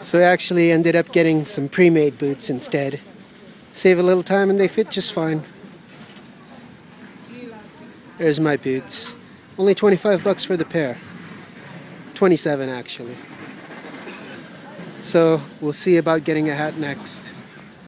So I actually ended up getting some pre-made boots instead. Save a little time and they fit just fine. There's my boots. Only 25 bucks for the pair. 27 actually. So we'll see about getting a hat next.